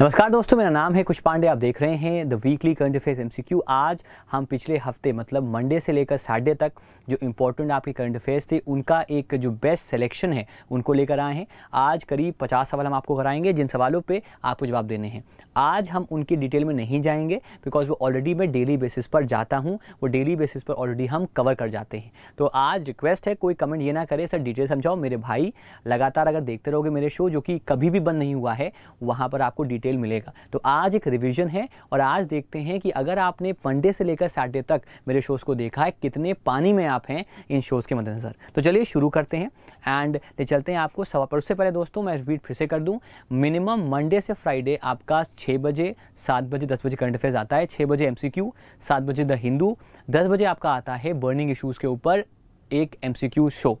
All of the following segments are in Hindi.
नमस्कार दोस्तों, मेरा नाम है कुश पांडे। आप देख रहे हैं the weekly current affairs MCQ आज हम पिछले हफ़्ते मतलब मंडे से लेकर सैटरडे तक जो इंपॉर्टेंट आपके करंट अफेयर्स थे, उनका एक जो बेस्ट सिलेक्शन है, उनको लेकर आए हैं। आज करीब पचास सवाल हम आपको कराएँगे, जिन सवालों पे आपको जवाब देने हैं। आज हम उनकी डिटेल में नहीं जाएँगे बिकॉज़ वो ऑलरेडी मैं डेली बेसिस पर जाता हूँ। वो डेली बेसिस पर ऑलरेडी हम कवर कर जाते हैं। तो आज रिक्वेस्ट है, कोई कमेंट ये ना करे सर डिटेल समझाओ। मेरे भाई लगातार अगर देखते रहोगे मेरे शो जो कि कभी भी बंद नहीं हुआ है, वहाँ पर आपको डिटेल मिलेगा। तो आज एक रिविजन है और आज देखते हैं कि अगर आपने मंडे से लेकर सैटरडे तक मेरे शोज़ को देखा है, कितने पानी में आप हैं इन शोज़ के मद्देनज़र। तो चलिए शुरू करते हैं एंड ले चलते हैं आपको सवा, पर उससे पहले दोस्तों मैं रिपीट फिर से कर दूँ। मिनिमम मंडे से फ्राइडे आपका छः बजे, सात बजे, दस बजे करंट अफेयर्स आता है छः बजे एम सी क्यू सात बजे द हिंदू दस बजे आपका आता है बर्निंग इशूज़ के ऊपर एक एमसीक्यू शो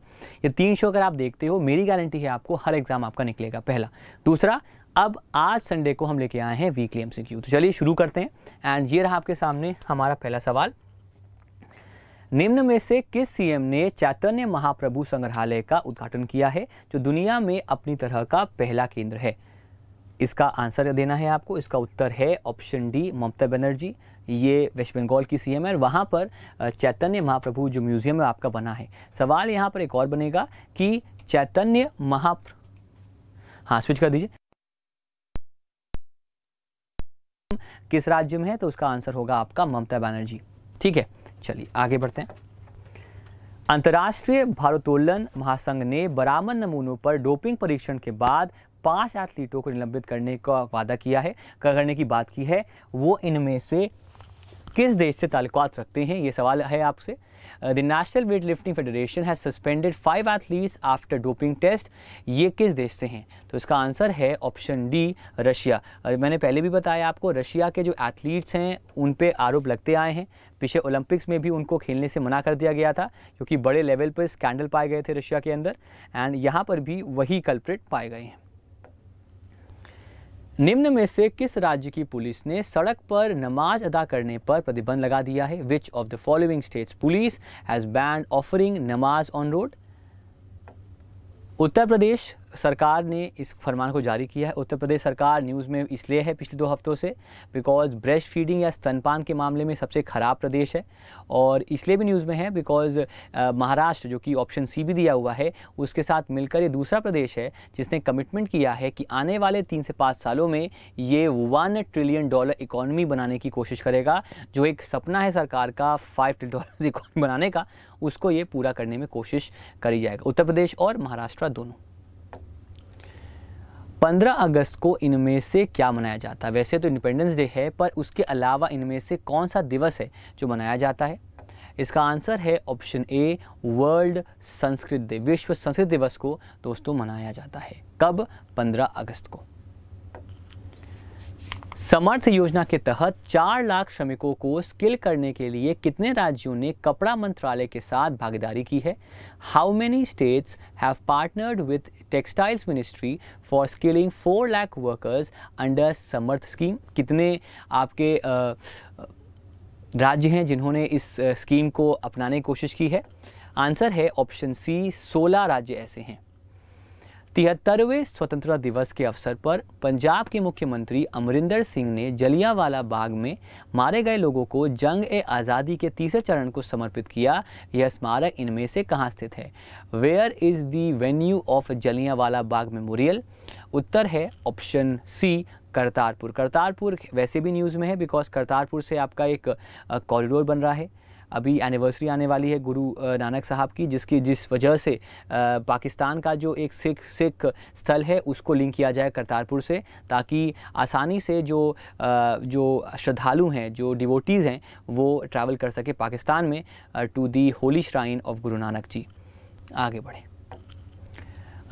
ये तीन शो अगर आप देखते हो, मेरी गारंटी है आपको हर एग्ज़ाम आपका निकलेगा, पहला। दूसरा अब आज संडे को हम लेके आए हैं वीकली एमसीक्यू तो चलिए शुरू करते हैं। एंड ये रहा आपके सामने हमारा पहला सवाल। निम्न में से किस सीएम ने चैतन्य महाप्रभु संग्रहालय का उद्घाटन किया है, जो दुनिया में अपनी तरह का पहला केंद्र है? इसका आंसर देना है आपको, इसका उत्तर है ऑप्शन डी ममता बनर्जी। ये वेस्ट बंगाल की सीएम है और वहाँ पर चैतन्य महाप्रभु जो म्यूज़ियम है आपका बना है। सवाल यहाँ पर एक और बनेगा कि चैतन्य महा हाँ स्विच कर दीजिए। किस राज्य में है तो उसका आंसर होगा आपका ममता बनर्जी। ठीक है, चलिए आगे बढ़ते हैं। अंतर्राष्ट्रीय भारोत्तोलन महासंघ ने बरामद नमूनों पर डोपिंग परीक्षण के बाद पाँच एथलीटों को निलंबित करने का वादा किया है। करने की बात की है? वो इनमें से किस देश से ताल्लुक रखते हैं? ये सवाल है आपसे। The national weight lifting federation has suspended five athletes after doping test ये किस देश से हैं? तो इसका आंसर है ऑप्शन डी रशिया मैंने पहले भी बताया आपको रशिया के जो एथलीट्स हैं, उन पे आरोप लगते आए हैं। पिछले ओलंपिक्स में भी उनको खेलने से मना कर दिया गया था, क्योंकि बड़े लेवल पर स्कैंडल पाए गए थे रशिया के अंदर। एंड यहाँ पर भी वही कल्प्रिट पाए गए हैं। निम्न में से किस राज्य की पुलिस ने सड़क पर नमाज़ अदा करने पर प्रतिबंध लगा दिया है? Which of the following states police has banned offering नमाज़ ऑन रोड उत्तर प्रदेश सरकार ने इस फरमान को जारी किया है। उत्तर प्रदेश सरकार न्यूज़ में इसलिए है पिछले दो हफ्तों से बिकॉज़ ब्रेस्ट फीडिंग या स्तनपान के मामले में सबसे ख़राब प्रदेश है और इसलिए भी न्यूज़ में है बिकॉज़ महाराष्ट्र जो कि ऑप्शन सी भी दिया हुआ है, उसके साथ मिलकर ये दूसरा प्रदेश है जिसने कमिटमेंट किया है कि आने वाले तीन से पाँच सालों में ये वन ट्रिलियन डॉलर इकॉनमी बनाने की कोशिश करेगा। जो एक सपना है सरकार का फाइव ट्रिलियन डॉलर इकॉनमी बनाने का, उसको ये पूरा करने में कोशिश करी जाएगा। उत्तर प्रदेश और महाराष्ट्र दोनों। पंद्रह अगस्त को इनमें से क्या मनाया जाता है? वैसे तो इंडिपेंडेंस डे है, पर उसके अलावा इनमें से कौन सा दिवस है जो मनाया जाता है? इसका आंसर है option A, world Sanskrit day, विश्व संस्कृत दिवस को दोस्तों मनाया जाता है। कब? 15 अगस्त को। समर्थ योजना के तहत चार लाख श्रमिकों को स्किल करने के लिए कितने राज्यों ने कपड़ा मंत्रालय के साथ भागीदारी की है? How many states have partnered with textiles ministry for skilling four lakh workers under Samarth scheme कितने आपके राज्य हैं जिन्होंने इस स्कीम को अपनाने की कोशिश की है? आंसर है ऑप्शन सी सोलह राज्य ऐसे हैं। तिहत्तरवें स्वतंत्रता दिवस के अवसर पर पंजाब के मुख्यमंत्री अमरिंदर सिंह ने जलियावाला बाग में मारे गए लोगों को जंग ए आज़ादी के तीसरे चरण को समर्पित किया। यह स्मारक इनमें से कहाँ स्थित है? Where is the venue of Jallianwala Bagh memorial उत्तर है ऑप्शन सी करतारपुर। करतारपुर वैसे भी न्यूज़ में है बिकॉज़ करतारपुर से आपका एक कॉरिडोर बन रहा है। अभी एनिवर्सरी आने वाली है गुरु नानक साहब की, जिसकी, जिस वजह से पाकिस्तान का जो एक सिख सिख स्थल है, उसको लिंक किया जाए करतारपुर से, ताकि आसानी से जो जो श्रद्धालु हैं, जो डिवोटीज़ हैं, वो ट्रैवल कर सके पाकिस्तान में to the holy shrine of Guru Nanak ji. आगे बढ़े।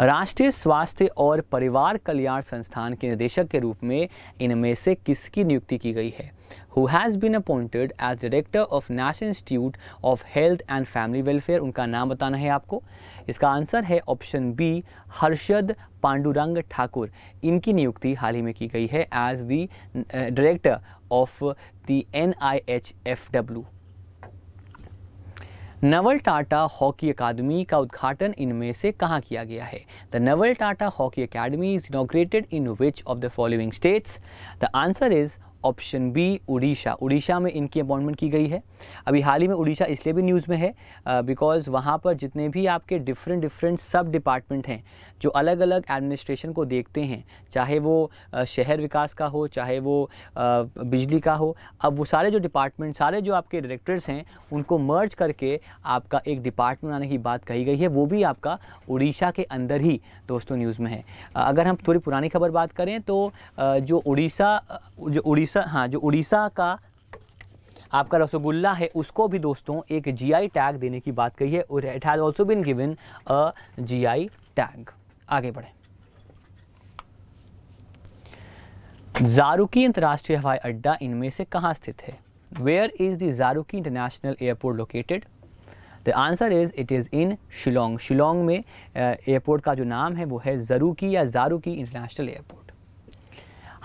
राष्ट्रीय स्वास्थ्य और परिवार कल्याण संस्थान के निदेशक के रूप में इनमें से किसकी नियुक्ति की गई है? Who has been appointed as director of National Institute of Health and Family Welfare? उनका नाम बताना है आपको। इसका आंसर है ऑप्शन बी, हर्षद पांडुरंग ठाकुर। इनकी नियुक्ति हाल ही में की गई है as the director of the N I H F W Naval Tata hockey अकादमी का उद्घाटन इनमें से कहाँ किया गया है? The Naval Tata hockey academy is inaugurated in which of the following states the answer is option B Orissa. Orissa में इनकी अपॉइंटमेंट की गई है। अभी हाल ही में उड़ीसा इसलिए भी न्यूज़ में है बिकॉज़ वहाँ पर जितने भी आपके डिफरेंट डिफरेंट सब डिपार्टमेंट हैं, जो अलग अलग एडमिनिस्ट्रेशन को देखते हैं, चाहे वो शहर विकास का हो, चाहे वो बिजली का हो, अब वो सारे जो डिपार्टमेंट सारे जो आपके डायरेक्टर्स हैं, उनको मर्ज करके आपका एक डिपार्टमेंट आने की बात कही गई है, वो भी आपका उड़ीसा के अंदर ही दोस्तों न्यूज़ में है। अगर हम थोड़ी पुरानी खबर बात करें तो जो उड़ीसा जो उड़ीसा हाँ जो उड़ीसा का आपका रसगुल्ला है, उसको भी दोस्तों एक जीआई टैग देने की बात कही है और it has also been given a GI tag आगे बढ़े। जारुकी अंतर्राष्ट्रीय हवाई अड्डा इनमें से कहाँ स्थित है? Where is the Jaruki international airport located the answer is it is in Shillong. Shillong में एयरपोर्ट का जो नाम है, वो है जरूकी या जारुकी इंटरनेशनल एयरपोर्ट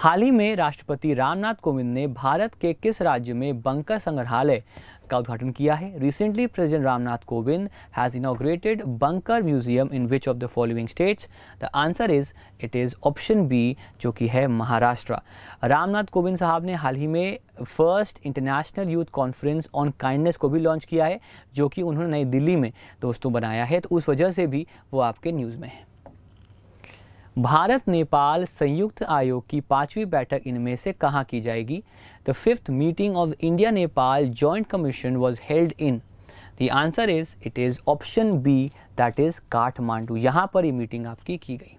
हाल ही में राष्ट्रपति रामनाथ कोविंद ने भारत के किस राज्य में बंकर संग्रहालय का उद्घाटन किया है? Recently president Ramnath Kovind has inaugurated bunker museum in which of the following states the answer is it is option B जो कि है महाराष्ट्र। रामनाथ कोविंद साहब ने हाल ही में first international youth conference on kindness को भी लॉन्च किया है, जो कि उन्होंने नई दिल्ली में दोस्तों बनाया है। तो उस वजह से भी वो आपके न्यूज़ में है। भारत नेपाल संयुक्त आयोग की पांचवी बैठक इनमें से कहाँ की जाएगी? The fifth meeting of India Nepal joint commission was held in the answer is it is option B that is Kathmandu यहाँ पर ये मीटिंग आपकी की गई।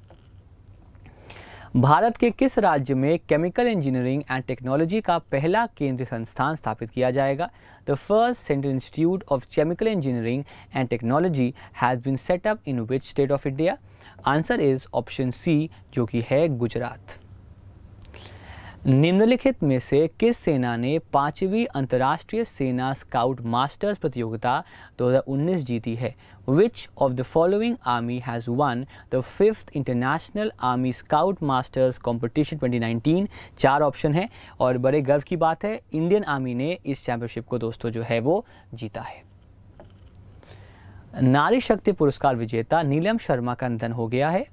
भारत के किस राज्य में केमिकल इंजीनियरिंग एंड टेक्नोलॉजी का पहला केंद्रीय संस्थान स्थापित किया जाएगा? The first central institute of chemical engineering and technology has been set up in which state of India answer is option C जो कि है गुजरात। निम्नलिखित में से किस सेना ने पांचवी अंतर्राष्ट्रीय सेना स्काउट मास्टर्स प्रतियोगिता 2019 जीती है? Which of the following army has won the fifth international army scout masters competition 2019 चार ऑप्शन है और बड़े गर्व की बात है इंडियन आर्मी ने इस चैंपियनशिप को दोस्तों जो है वो जीता है। नारी शक्ति पुरस्कार विजेता नीलम शर्मा का निधन हो गया है।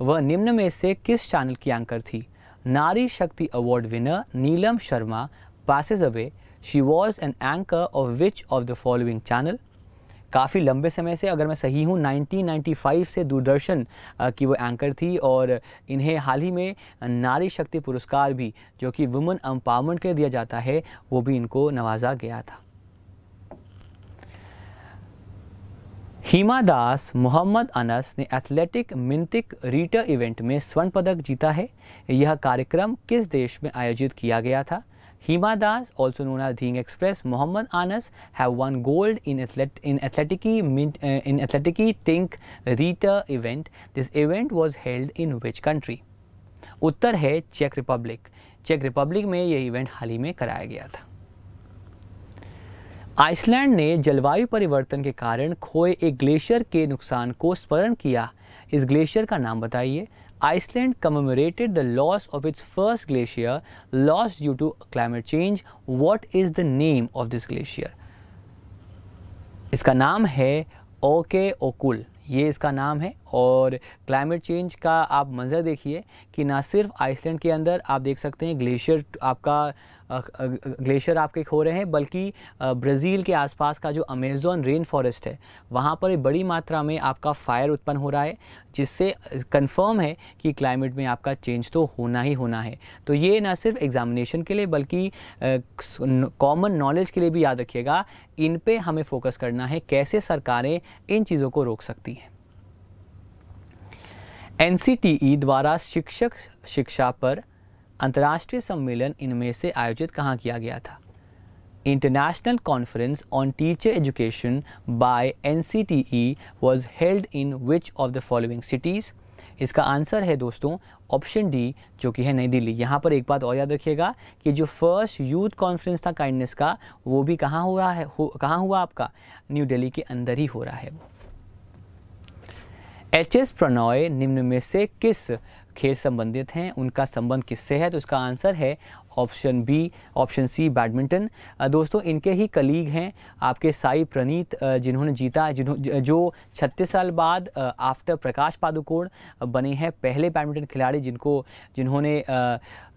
वह निम्न में से किस चैनल की एंकर थी? Nari Shakti award winner Neelam Sharma passes away she was an anchor of which of the following channel काफ़ी लंबे समय से, अगर मैं सही हूँ 1995 से दूरदर्शन की वो एंकर थी और इन्हें हाल ही में नारी शक्ति पुरस्कार भी, जो कि वुमेन एम्पावरमेंट के लिए दिया जाता है, वो भी इनको नवाजा गया था। हिमा दास, मोहम्मद अनस ने एथलेटिक मिंतिक रीटर इवेंट में स्वर्ण पदक जीता है। यह कार्यक्रम किस देश में आयोजित किया गया था? Hima Das also known Dhing express Mohammad Anas have won gold in in athletic in athletic think Reiter event. This event was held in which country उत्तर है चेक रिपब्लिक। चेक रिपब्लिक में यह इवेंट हाल ही में कराया गया था। आइसलैंड ने जलवायु परिवर्तन के कारण खोए एक ग्लेशियर के नुकसान को स्मरण किया। इस ग्लेशियर का नाम बताइए। Iceland commemorated the loss of its first glacier loss due to climate change what is the name of this glacier इसका नाम है ओके ओकुल ये इसका नाम है और क्लाइमेट चेंज का आप मंजर देखिए कि ना सिर्फ़ आइसलैंड के अंदर आप देख सकते हैं ग्लेशियर आपका ग्लेशियर आपके खो रहे हैं, बल्कि ब्राज़ील के आसपास का जो अमेज़ोन रेन फॉरेस्ट है, वहाँ पर बड़ी मात्रा में आपका फायर उत्पन्न हो रहा है, जिससे कंफर्म है कि क्लाइमेट में आपका चेंज तो होना ही होना है। तो ये ना सिर्फ़ एग्ज़ामिनेशन के लिए, बल्कि कॉमन नॉलेज के लिए भी याद रखिएगा, इन पे हमें फोकस करना है कैसे सरकारें इन चीज़ों को रोक सकती हैं। एनसीटीई द्वारा शिक्षक शिक्षा पर अंतर्राष्ट्रीय सम्मेलन इनमें से आयोजित कहाँ किया गया था? International conference on teacher education by N C T E was held in which of the following cities इसका आंसर है दोस्तों ऑप्शन डी जो कि है नई दिल्ली। यहाँ पर एक बात और याद रखिएगा कि जो फ़र्स्ट यूथ कॉन्फ्रेंस था काइंडनेस का वो भी कहाँ हुआ है? हो, कहाँ हुआ आपका? न्यू दिल्ली के अंदर ही हो रहा है वो। एच एस प्रणॉय निम्न में से किस खेल संबंधित हैं उनका संबंध किससे है? तो इसका आंसर है option B, option C badminton. दोस्तों, इनके ही कलीग हैं आपके साई प्रणीत जिन्होंने जीता, जिन्हों, जो 36 साल बाद आफ्टर प्रकाश पादुकोण बने हैं पहले बैडमिंटन खिलाड़ी जिनको, जिन्होंने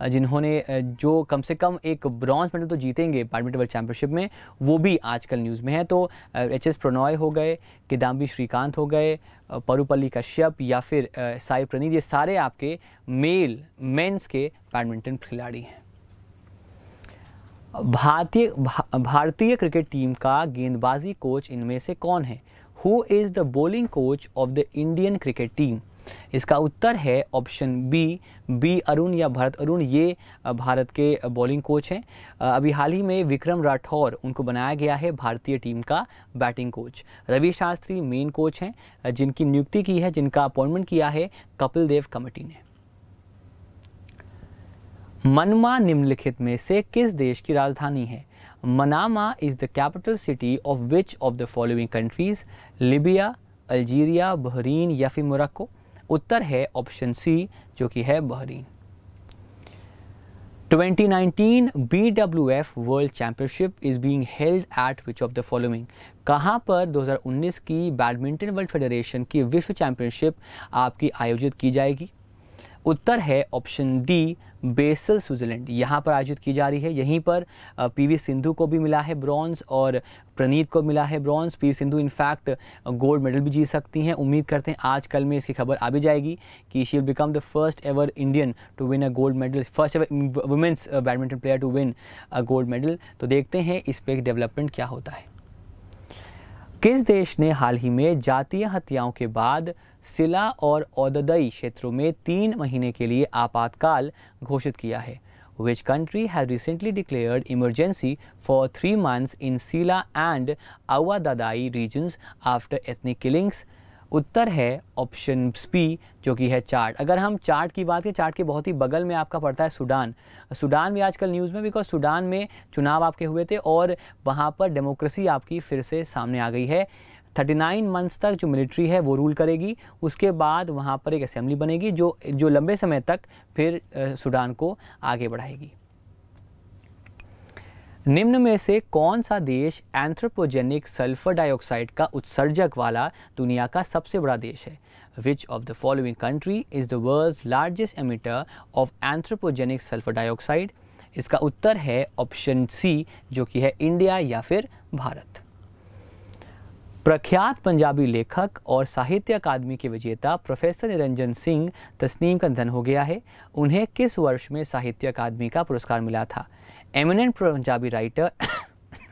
जिन्होंने जो कम से कम एक ब्रॉन्ज मेडल तो जीतेंगे बैडमिंटन वर्ल्ड चैंपियनशिप में, वो भी आजकल न्यूज़ में है। तो एच एस प्रणॉय हो गए किदाम्बी श्रीकांत हो गए परुपल्ली कश्यप या फिर साई प्रणीत, ये सारे आपके मेल, मेंस के बैडमिंटन खिलाड़ी हैं। भारतीय भारतीय क्रिकेट टीम का गेंदबाजी कोच इनमें से कौन है? Who is the bowling coach of the Indian cricket team इसका उत्तर है ऑप्शन बी बी अरुण या भरत अरुण। ये भारत के बॉलिंग कोच हैं। अभी हाल ही में विक्रम राठौर, उनको बनाया गया है भारतीय टीम का batting coach Ravi Shastri main coach हैं जिनकी नियुक्ति की है, जिनका अपॉइंटमेंट किया है कपिल देव कमेटी ने। मनमा निम्नलिखित में से किस देश की राजधानी है? Manama is the capital city of which of the following countries Libya, Algeria, Bahrain या फिर मोरक्को? उत्तर है ऑप्शन सी जो कि है Bahrain. 2019 BWF world championship is being held at which of the following कहाँ पर 2019 की बैडमिंटन वर्ल्ड फेडरेशन की विश्व चैंपियनशिप आपकी आयोजित की जाएगी? उत्तर है ऑप्शन डी, बेसल स्विट्ज़रलैंड। यहाँ पर आयोजित की जा रही है। यहीं पर पीवी सिंधु को भी मिला है ब्रॉन्ज और प्रणीत को मिला है bronze. P Sindhu in fact gold medal भी जीत सकती हैं। उम्मीद करते हैं आज कल में इसकी खबर आ भी जाएगी कि she will become the first ever Indian to win a gold medal first ever women's badminton player to win a gold medal तो देखते हैं इस पर डेवलपमेंट क्या होता है। किस देश ने हाल ही में जातीय हत्याओं के बाद सिला और औददई क्षेत्रों में तीन महीने के लिए आपातकाल घोषित किया है। Which country has recently declared emergency for three months in Sila and Awadadai regions after ethnic killings? उत्तर है ऑप्शन बी जो कि है चार्ट। अगर हम चार्ट की बात करें, चार्ट के बहुत ही बगल में आपका पड़ता है सूडान। सूडान भी आजकल न्यूज़ में बिकॉज़ सूडान में चुनाव आपके हुए थे और वहाँ पर डेमोक्रेसी आपकी फिर से सामने आ गई है। 39 मंथ्स तक जो मिलिट्री है वो रूल करेगी। उसके बाद वहाँ पर एक असेंबली बनेगी जो जो लंबे समय तक फिर सूडान को आगे बढ़ाएगी। निम्न में से कौन सा देश एंथ्रोपोजेनिक सल्फ़र डाइऑक्साइड का उत्सर्जक वाला दुनिया का सबसे बड़ा देश है? Which of the following country is the world largest emitter of anthropogenic sulphur dioxide इसका उत्तर है ऑप्शन सी जो कि है इंडिया या फिर भारत। प्रख्यात पंजाबी लेखक और साहित्य अकादमी के विजेता प्रोफेसर निरंजन सिंह तस्नीम का निधन हो गया है। उन्हें किस वर्ष में साहित्य अकादमी का पुरस्कार मिला था? एमिनेंट पंजाबी राइटर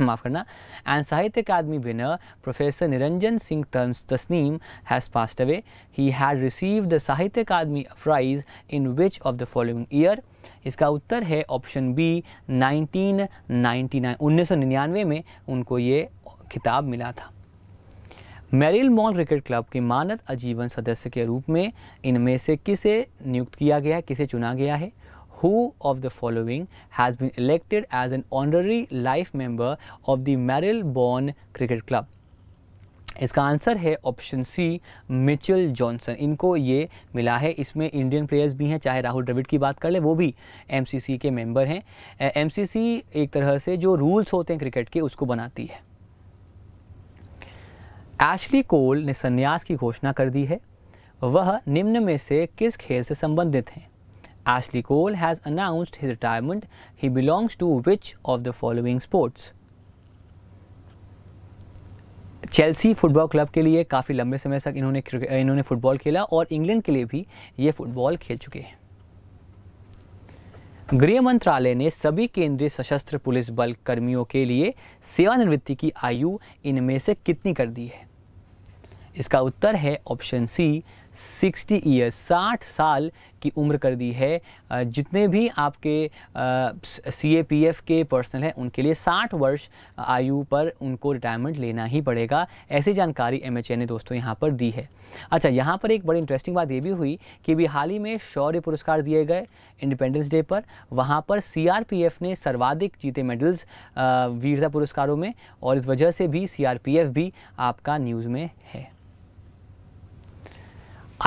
माफ़ करना and Sahitya Akademi winner professor Niranjan Singh Tasneem has passed away he had receive the Sahitya Akademi prize in which of the following year इसका उत्तर है ऑप्शन बी 1999 1999 में उनको ये खिताब मिला था। मेरिल मॉल क्रिकेट क्लब के मानद आजीवन सदस्य के रूप में इनमें से किसे नियुक्त किया गया है किसे चुना गया है? Who of the following has been elected as an honorary life member of the Marylebone cricket club इसका आंसर है ऑप्शन सी, मिचल जॉनसन। इनको ये मिला है। इसमें इंडियन प्लेयर्स भी हैं, चाहे राहुल द्रविड की बात कर ले, वो भी एमसीसी के मेंबर हैं। एमसीसी एक तरह से जो रूल्स होते हैं क्रिकेट के, उसको बनाती है। एशली कोल ने संन्यास की घोषणा कर दी है। वह निम्न में से किस खेल से संबंधित हैं? Ashley Cole has announced his retirement he belongs to which of the following sports Chelsea football club के लिए काफ़ी लंबे समय तक इन्होंने इन्होंने फुटबॉल खेला और इंग्लैंड के लिए भी ये फुटबॉल खेल चुके हैं। गृह मंत्रालय ने सभी केंद्रीय सशस्त्र पुलिस बल कर्मियों के लिए सेवानिवृत्ति की आयु इनमें से कितनी कर दी है? इसका उत्तर है ऑप्शन सी 60 ईयर्स 60 साल की उम्र कर दी है। जितने भी आपके सी ए पी एफ़ के पर्सनल हैं, उनके लिए 60 वर्ष आयु पर उनको रिटायरमेंट लेना ही पड़ेगा। ऐसी जानकारी एम एच ए ने दोस्तों यहाँ पर दी है। अच्छा यहाँ पर एक बड़ी इंटरेस्टिंग बात ये भी हुई कि भी हाल ही में शौर्य पुरस्कार दिए गए इंडिपेंडेंस डे पर। वहाँ पर सीआरपीएफ ने सर्वाधिक जीते मेडल्स वीरता पुरस्कारों में और इस वजह से भी सीआरपीएफ भी आपका न्यूज़ में है।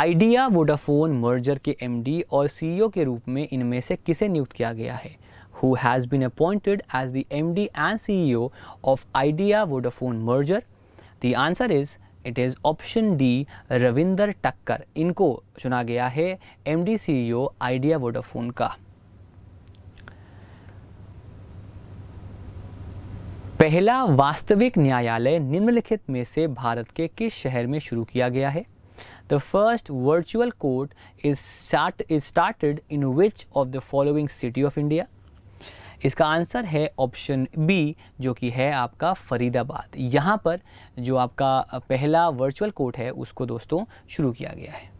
आइडिया, वोडाफोन, मर्जर के एमडी और सीईओ के रूप में इनमें से किसे नियुक्त किया गया है? Who has been appointed as the MD and CEO of Idea, Vodafone, merger? The answer is it is option D Ravinder Takkar. इनको चुना गया है एमडी सीईओ आइडिया, वोडाफोन का। पहला वास्तविक न्यायालय निम्नलिखित में से भारत के किस शहर में शुरू किया गया है? The first virtual court is start is started in which of the following city of India इसका आंसर है ऑप्शन बी जो कि है आपका फरीदाबाद। यहाँ पर जो आपका पहला वर्चुअल कोर्ट है, उसको दोस्तों शुरू किया गया है।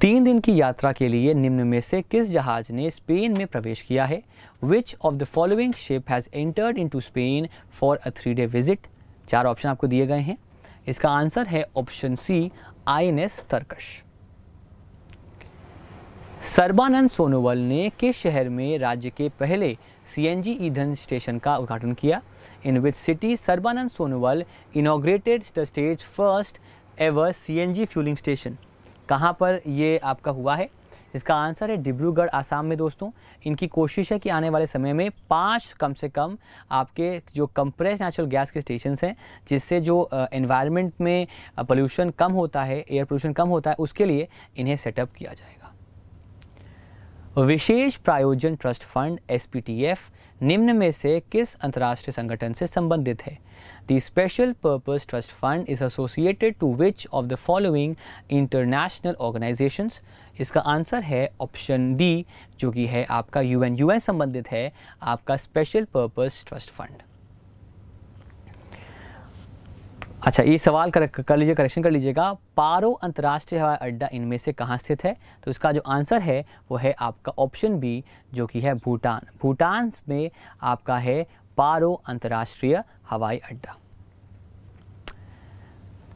तीन दिन की यात्रा के लिए निम्न में से किस जहाज़ ने स्पेन में प्रवेश किया है? Which of the following ship has entered in to Spain for a three day visit चार ऑप्शन आपको दिए गए हैं। इसका आंसर है option C I N S Tarkash. Sarbananda Sonowal ने किस शहर में राज्य के पहले सीएनजी ईंधन स्टेशन का उद्घाटन किया? In which city, Sarbananda Sonowal inaugurated the state first ever CNG fuelling station. कहाँ पर ये आपका हुआ है? इसका आंसर है डिब्रूगढ़, आसाम में दोस्तों। इनकी कोशिश है कि आने वाले समय में पाँच कम से कम आपके जो कंप्रेस नेचुरल गैस के स्टेशन हैं, जिससे जो एनवायरनमेंट में पोल्यूशन कम होता है एयर पोल्यूशन कम होता है, उसके लिए इन्हें सेटअप किया जाएगा। विशेष प्रायोजन ट्रस्ट फंड एसपीटीएफ निम्न में से किस अंतर्राष्ट्रीय संगठन से संबंधित है? The Special Purpose Trust Fund is associated to which of the following international organizations? इसका आंसर है ऑप्शन डी, जो कि है आपका यूएन यूएन संबंधित है, आपका स्पेशल पर्पस ट्रस्ट फंड अच्छा ये सवाल कर कर लीजिए करेक्शन कर लीजिएगा। पारो अंतर्राष्ट्रीय हवाई अड्डा इनमें से कहाँ स्थित है? तो इसका जो आंसर है, वो है आपका ऑप्शन बी, जो कि है भूटान। भूटान में आपका है पारो अंतर्राष्ट्रीय हवाई अड्डा।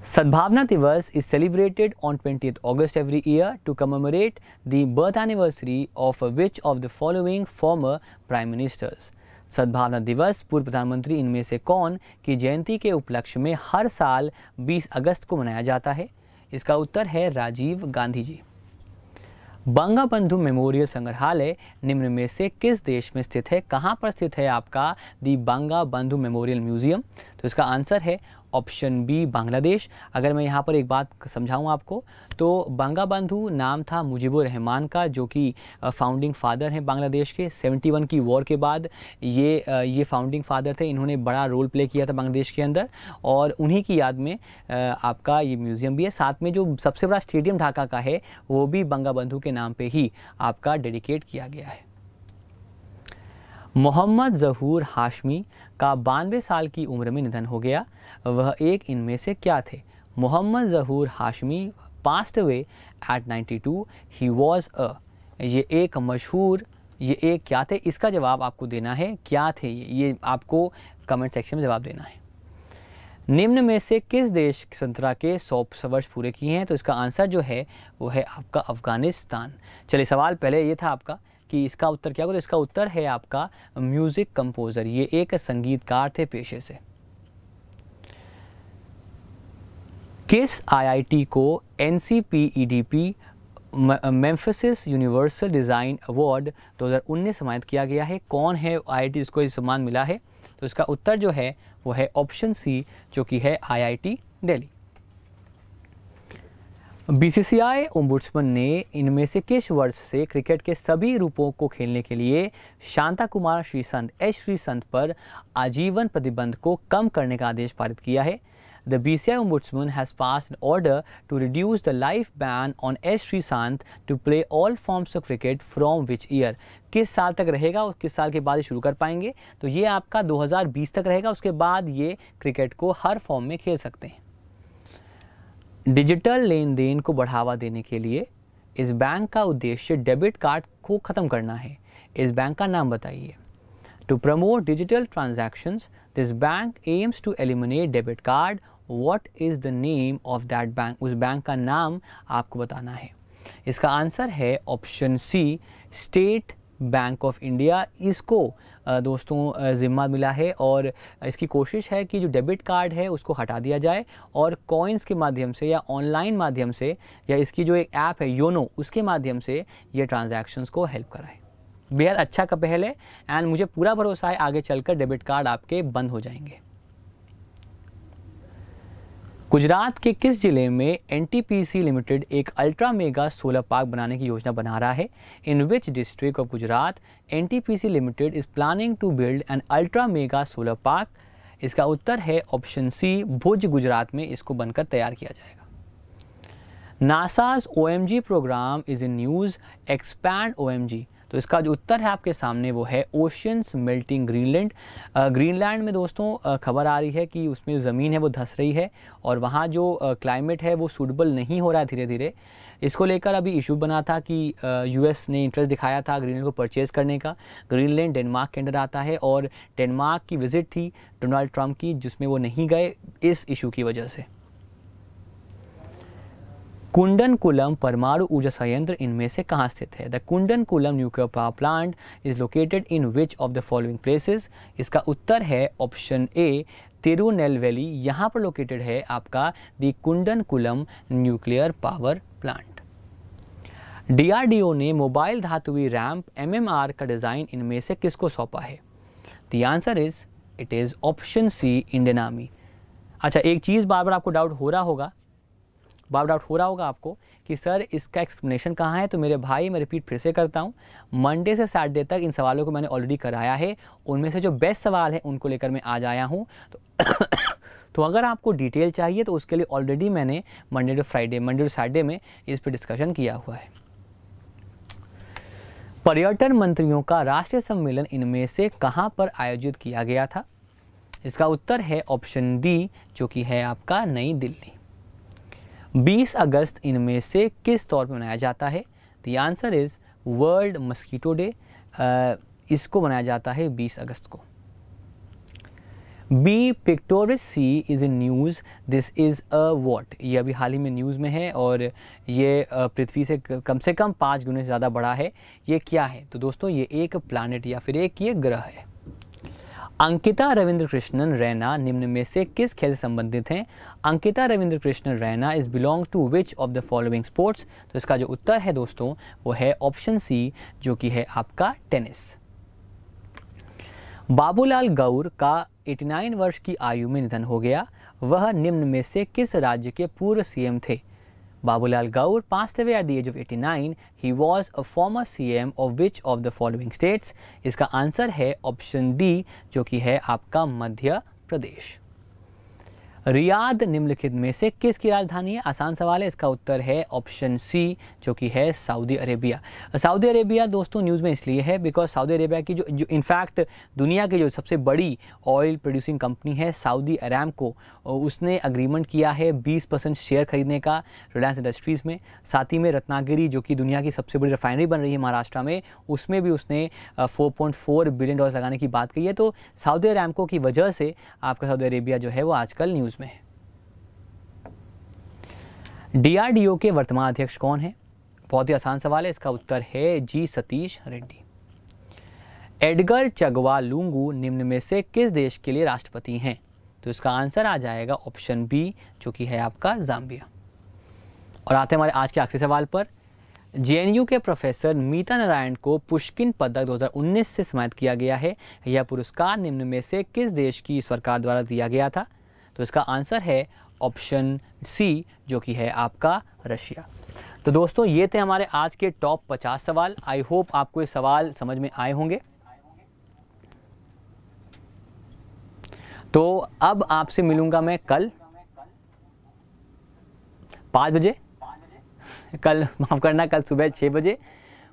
Sadbhavna Divas is celebrated on 20th August every year to commemorate the birth anniversary of which of the following former prime ministers. सद्भावना दिवस पूर्व प्रधानमंत्री इनमें से कौन की जयंती के उपलक्ष्य में हर साल 20 अगस्त को मनाया जाता है? इसका उत्तर है राजीव गांधी जी। बंगा बंधु मेमोरियल संग्रहालय निम्न में से किस देश में स्थित है? कहाँ पर स्थित है आपका दी बंगा बंधु मेमोरियल म्यूज़ियम? तो इसका आंसर है ऑप्शन बी, बांग्लादेश। अगर मैं यहाँ पर एक बात समझाऊँ आपको तो बांगा बंधु नाम था मुजिबुर रहमान का, जो कि फाउंडिंग फादर हैं बांग्लादेश के। 71 की वॉर के बाद ये ये फाउंडिंग फादर थे। इन्होंने बड़ा रोल प्ले किया था बांग्लादेश के अंदर। और उन्हीं की याद में आपका ये म्यूज़ियम भी है। साथ में जो सबसे बड़ा स्टेडियम ढाका का है, वो भी बंगा बंधु के नाम पर ही आपका डेडिकेट किया गया है। मोहम्मद जहूर हाशमी का बानवे साल की उम्र में निधन हो गया। वह एक इनमें से क्या थे? Mohammad Zahoor Hashmi passed away at 92 he was a ये एक मशहूर, ये एक क्या थे? इसका जवाब आपको देना है, क्या थे? ये ये आपको कमेंट सेक्शन में जवाब देना है। निम्न में से किस देश संतरा के सौ वर्ष पूरे किए हैं? तो इसका आंसर जो है, वो है आपका अफ़गानिस्तान। चलिए सवाल पहले ये था आपका कि इसका उत्तर क्या होगा तो इसका उत्तर है आपका म्यूज़िक कंपोज़र। ये एक संगीतकार थे पेशे से। किस आईआईटी को N C P E D P Mphasis universal design award 2019 सम्मानित किया गया है? कौन है आईआईटी जिसको ये सम्मान मिला है। तो इसका उत्तर जो है, वो है ऑप्शन सी जो कि है आईआईटी दिल्ली बीसीसीआई ओम्बुड्समन ने इनमें से किस वर्ष से क्रिकेट के सभी रूपों को खेलने के लिए शांता कुमार, श्रीसंत, एच श्रीसंत पर आजीवन प्रतिबंध को कम करने का आदेश पारित किया है। The BCI Ombudsman has passed an order to reduce the life ban on S. Srisant to play all forms of cricket from which year किस साल तक रहेगा और किस साल के बाद शुरू कर पाएँगे? तो ये आपका 2020 तक रहेगा, उसके बाद ये क्रिकेट को हर फॉर्म में खेल सकते हैं। डिजिटल लेन देन को बढ़ावा देने के लिए इस बैंक का उद्देश्य डेबिट कार्ड को ख़त्म करना है। इस बैंक का नाम बताइए। To promote digital transactions this bank aims to eliminate debit card what is the name of that bank उस बैंक का नाम आपको बताना है। इसका आंसर है option C State Bank of India इसको दोस्तों ज़िम्मा मिला है और इसकी कोशिश है कि जो डेबिट कार्ड है उसको हटा दिया जाए और कॉइन्स के माध्यम से या ऑनलाइन माध्यम से या इसकी जो एक ऐप है, योनो, उसके माध्यम से ये ट्रांजेक्शन्स को हेल्प कराए। बेहद अच्छा का पहल है एंड मुझे पूरा भरोसा है आगे चलकर डेबिट कार्ड आपके बंद हो जाएँगे। गुजरात के किस ज़िले में एनटीपीसी लिमिटेड एक अल्ट्रा मेगा सोलर पार्क बनाने की योजना बना रहा है? In which district of Gujarat NTPC limited is planning to build an ultra mega solar park इसका उत्तर है ऑप्शन सी भुज, गुजरात में इसको बनकर तैयार किया जाएगा। NASA's OMG program is in news expand OMG तो इसका जो उत्तर है आपके सामने वो है ओशियंस मेल्टिंग ग्रीनलैंड। ग्रीनलैंड में दोस्तों खबर आ रही है कि उसमें ज़मीन है वो धस रही है और वहाँ जो क्लाइमेट है वो सूटेबल नहीं हो रहा है धीरे धीरे इसको लेकर अभी इशू बना था कि यूएस ने इंटरेस्ट दिखाया था ग्रीनलैंड को परचेज़ करने का। ग्रीनलैंड डेनमार्क के अंडर आता है और डेनमार्क की विज़िट थी डोनाल्ड ट्रंप की, जिसमें वो नहीं गए इस इशू की वजह से। कुंडन कुलम परमाणु ऊर्जा संयंत्र इनमें से कहाँ स्थित है the Kudankulam nuclear power plant is located in which of the following places इसका उत्तर है ऑप्शन ए तिरुनेलवेली यहाँ पर लोकेटेड है आपका the Kudankulam nuclear power plant DRDO ने मोबाइल धातुवी रैंप एमएमआर का डिज़ाइन इनमें से किसको सौंपा है the answer is it is option C Indian army अच्छा एक चीज़ बार बार आपको डाउट हो रहा होगा बार डाउट हो रहा होगा आपको कि सर इसका एक्सप्लेनेशन कहाँ है? तो मेरे भाई, मैं रिपीट फिर से करता हूँ। मंडे से सैटरडे तक इन सवालों को मैंने ऑलरेडी कराया है। उनमें से जो बेस्ट सवाल है, उनको लेकर मैं आज आया हूँ। तो तो अगर आपको डिटेल चाहिए तो उसके लिए ऑलरेडी मैंने Monday to Friday Monday to Saturday में इस पर डिस्कशन किया हुआ है। पर्यटन मंत्रियों का राष्ट्रीय सम्मेलन इनमें से कहाँ पर आयोजित किया गया था? इसका उत्तर है ऑप्शन डी जो कि है आपका नई दिल्ली। 20 अगस्त इनमें से किस तौर पर मनाया जाता है? The answer is world mosquito day इसको मनाया जाता है 20 अगस्त को। B Pictoris C is in news this is a what ये अभी हाल ही में न्यूज़ में है और ये पृथ्वी से कम से कम पाँच गुने से ज़्यादा बड़ा है। ये क्या है? तो दोस्तों, ये एक प्लानट या फिर एक ये ग्रह है। अंकिता रविंद्र कृष्णन रैना निम्न में से किस खेल से संबंधित हैं? Ankita Ravindra Krishnan Raina is belong to which of the following sports तो इसका जो उत्तर है दोस्तों, वो है ऑप्शन सी जो कि है आपका टेनिस बाबूलाल गौर का 89 वर्ष की आयु में निधन हो गया। वह निम्न में से किस राज्य के पूर्व सीएम थे? Babulal Gaur passed away at the age of 89. He was a former CM of which of the following states? इसका आंसर है ऑप्शन डी जो कि है आपका मध्य प्रदेश रियाद निम्नलिखित में से किसकी राजधानी है? आसान सवाल है, इसका उत्तर है ऑप्शन सी जो कि है सऊदी अरेबिया सऊदी अरेबिया दोस्तों न्यूज़ में इसलिए है बिकॉज़ सऊदी अरेबिया की जो जो इनफैक्ट दुनिया की जो सबसे बड़ी ऑयल प्रोड्यूसिंग कंपनी है सऊदी अराम को उसने अग्रीमेंट किया है 20 परसेंट शेयर खरीदने का रिलायंस इंडस्ट्रीज़ में। साथ ही में रत्नागिरी, जो कि दुनिया की सबसे बड़ी रिफाइनरी बन रही है महाराष्ट्र में, उसमें भी उसने फोर बिलियन डॉलर लगाने की बात कही है। तो सऊदी अरामको की वजह से आपका सऊदी अरेबिया जो है वो आजकल न्यूज़ न्यूज़ में। डीआरडीओ के वर्तमान अध्यक्ष कौन है? बहुत ही आसान सवाल है, इसका उत्तर है G Satish Reddy. Edgar Chagwa Lungu निम्न में से किस देश के लिए राष्ट्रपति हैं? तो इसका आंसर आ जाएगा ऑप्शन बी, जो कि है आपका जाम्बिया। और आते हैं हमारे आज के आखिरी सवाल पर। जेएनयू के प्रोफेसर मीता नारायण को पुष्किन पदक 2019 से सम्मानित किया गया है। यह पुरस्कार निम्न में से किस देश की सरकार द्वारा दिया गया था? तो इसका आंसर है ऑप्शन सी, जो कि है आपका रशिया। तो दोस्तों, ये थे हमारे आज के टॉप 50 सवाल। आई होप आपको ये सवाल समझ में आए होंगे। तो अब आपसे मिलूँगा मैं कल पाँच बजे। कल, माफ़ करना, कल सुबह छः बजे।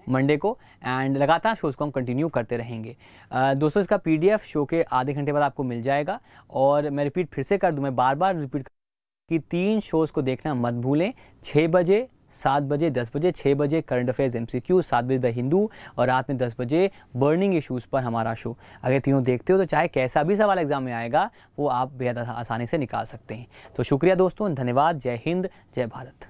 मंडे को एंड लगातार शोज़ को हम कंटिन्यू करते रहेंगे। दोस्तों, इसका पीडीएफ शो के आधे घंटे बाद आपको मिल जाएगा, और मैं रिपीट फिर से कर दूँ, मैं बार बार रिपीट कि तीन शोज़ को देखना मत भूलें। छः बजे, सात बजे, दस बजे छः बजे current affairs M C Q सात बजे द हिंदू और रात में दस बजे बर्निंग इशूज़ पर हमारा शो अगर तीनों देखते हो तो चाहे कैसा भी सवाल एग्ज़ाम में आएगा, वो आप बेहद आसानी से निकाल सकते हैं। तो शुक्रिया दोस्तों, धन्यवाद, जय हिंद, जय भारत।